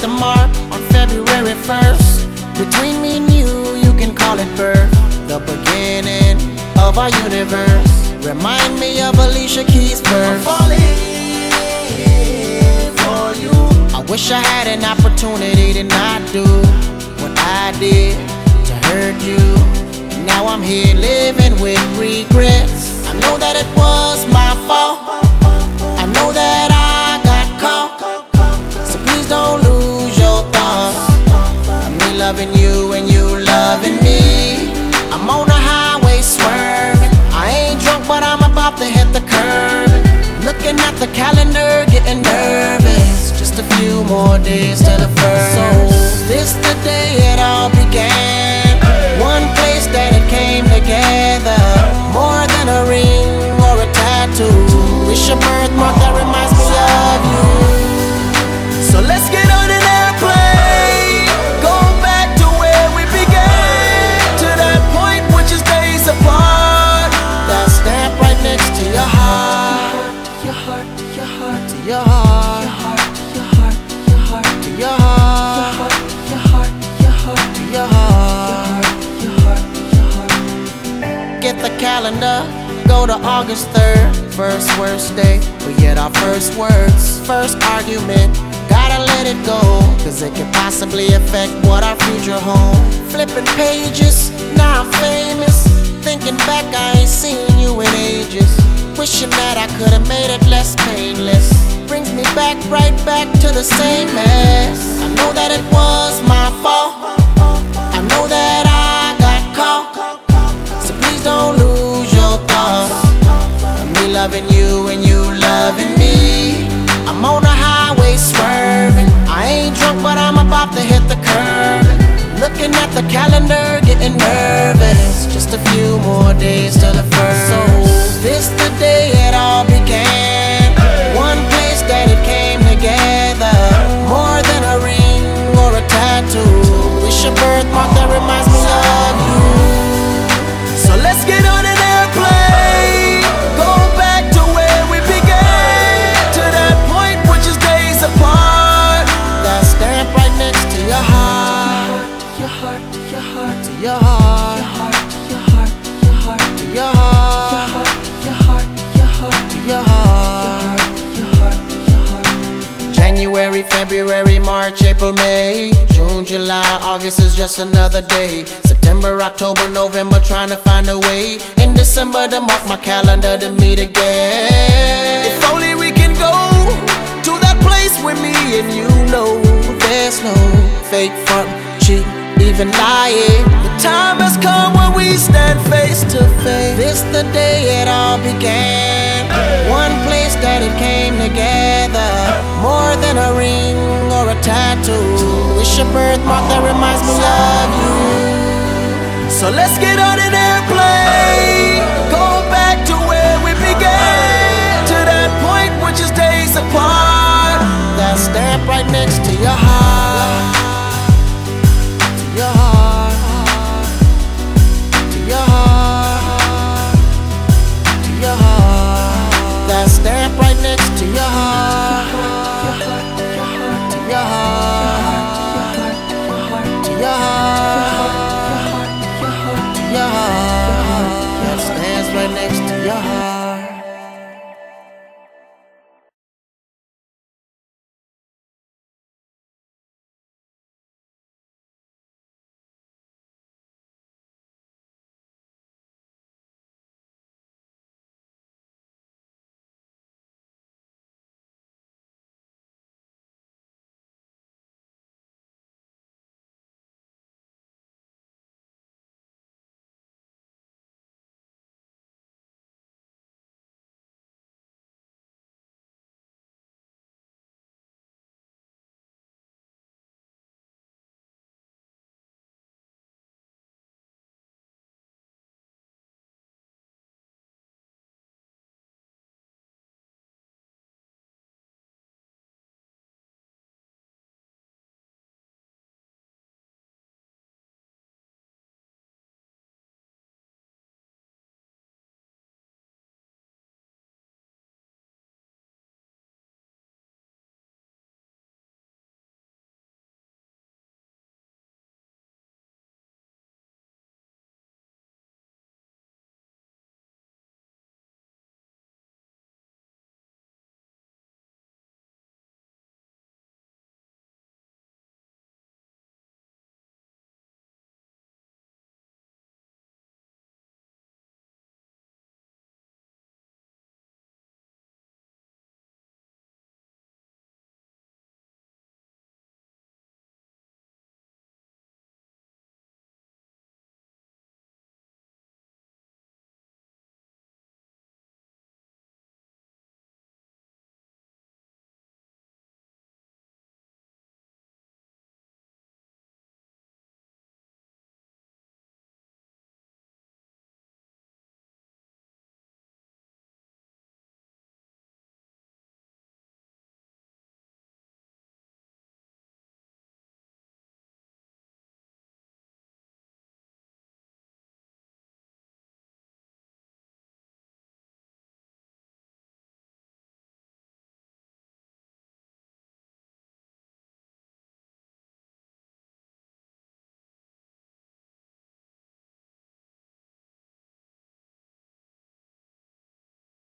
the mark on February 1st. Between me and you, you can call it birth, the beginning of our universe. Remind me of Alicia Keys' birth. I'm falling for you. I wish I had an opportunity to not do what I did to hurt you. Now I'm here living with regrets. I know that it was my fault. Loving you and you loving me. I'm on the highway swerving. I ain't drunk, but I'm about to hit the curb. Looking at the calendar, getting nervous. Just a few more days to the first. Calendar, go to August 3rd. First worst day, we get our first words. First argument, gotta let it go. Cause it could possibly affect what our future holds. Flipping pages, now I'm famous. Thinking back, I ain't seen you in ages. Wishing that I could've made it less painless. Brings me back, right back to the same mess. I know that it was my fault. Loving you and you loving me. I'm on the highway swerving. I ain't drunk, but I'm about to hit the curb. Looking at the calendar, getting nervous. Just a few more days To your heart, to your heart, to your heart. To your heart, to your heart, to your heart. Your heart, your heart, to your heart. Your heart, your heart. January, February, March, April, May, June, July, August is just another day. September, October, November, trying to find a way. In December to mark my calendar to meet again. If only we can go to that place where me and you know there's no fake front, cheat, even lying. The time has come when we stand face to face. This the day it all began. One place that it came together. More than a ring or a tattoo. It's your birthmark that reminds me of you. So let's get on an stands right next to your heart.